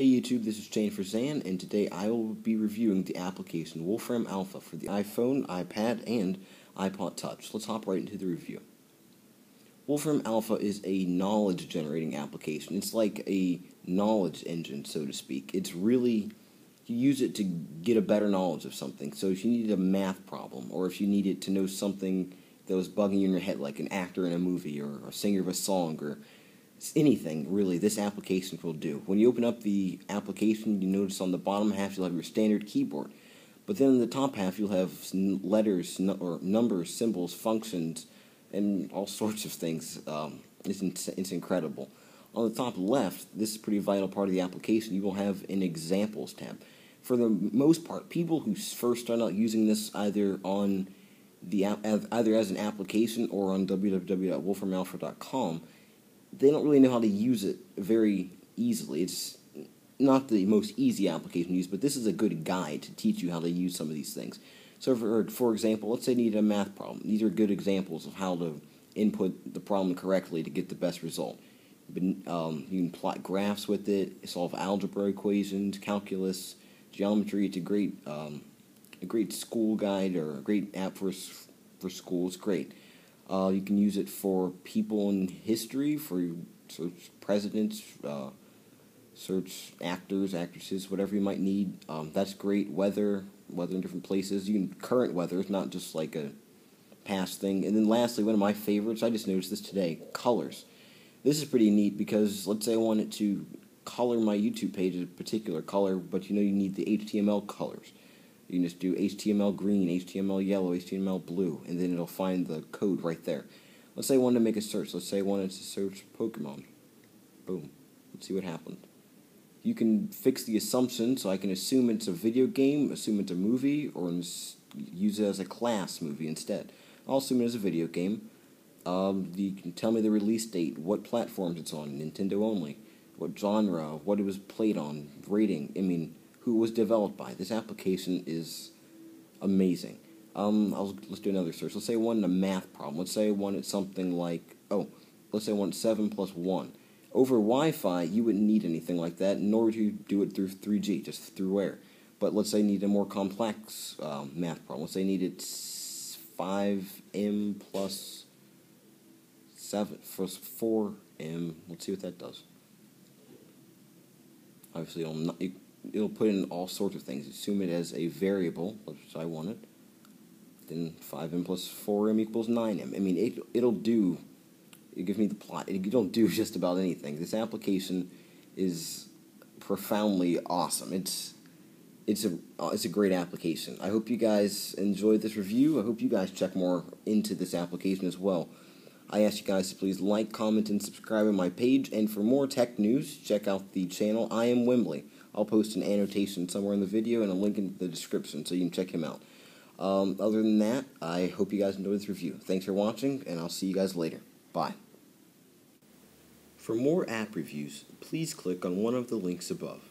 Hey YouTube, this is Chan4xan, and today I will be reviewing the application Wolfram Alpha for the iPhone, iPad, and iPod Touch. Let's hop right into the review. Wolfram Alpha is a knowledge generating application. It's like a knowledge engine, so to speak. It's really, you use it to get a better knowledge of something. So if you needed a math problem, or if you needed to know something that was bugging you in your head, like an actor in a movie, or a singer of a song, or anything really this application will do. When you open up the application, you notice on the bottom half you'll have your standard keyboard, but then in the top half you'll have letters or numbers, symbols, functions, and all sorts of things. Um, it's, it's incredible. On the top left, this is a pretty vital part of the application. You will have an examples tab. For the most part, people who first start out using this either on the app, either as an application or on www.wolframalpha.com they don't really know how to use it very easily. It's not the most easy application to use, but this is a good guide to teach you how to use some of these things. So, for, for example, let's say you need a math problem. These are good examples of how to input the problem correctly to get the best result. Um, you can plot graphs with it, solve algebra equations, calculus, geometry. It's a great, um, a great school guide or a great app for for schools. Great. Uh, you can use it for people in history, for search presidents, uh, search actors, actresses, whatever you might need. Um, that's great. Weather, weather in different places. You can current weather. It's not just like a past thing. And then lastly, one of my favorites. I just noticed this today. Colors. This is pretty neat because let's say I wanted to color my YouTube page a particular color, but you know you need the HTML colors. You can just do HTML green, HTML yellow, HTML blue, and then it'll find the code right there. Let's say I wanted to make a search. Let's say I wanted to search Pokemon. Boom. Let's see what happened. You can fix the assumption, so I can assume it's a video game, assume it's a movie, or use it as a class movie instead. I'll assume it as a video game. Um, you can tell me the release date, what platforms it's on, Nintendo only, what genre, what it was played on, rating. I mean, who was developed by. This application is amazing. Um, I'll, let's do another search. Let's say one wanted a math problem. Let's say one wanted something like, oh, let's say one want 7 plus 1. Over Wi-Fi, you wouldn't need anything like that, nor would you do it through 3G, just through air. But let's say you need a more complex um, math problem. Let's say you needed 5m plus 7 plus 4m. Let's see what that does. Obviously, it'll not, it'll put in all sorts of things. Assume it as a variable, which I want it. Then 5m plus 4m equals 9m. I mean, it, it'll do, it gives me the plot. It, it'll do just about anything. This application is profoundly awesome. It's it's a it's a great application. I hope you guys enjoyed this review. I hope you guys check more into this application as well. I ask you guys to please like, comment, and subscribe on my page. And for more tech news, check out the channel I Am Wimbly. I'll post an annotation somewhere in the video and a link in the description so you can check him out. Um, other than that, I hope you guys enjoyed this review. Thanks for watching, and I'll see you guys later. Bye. For more app reviews, please click on one of the links above.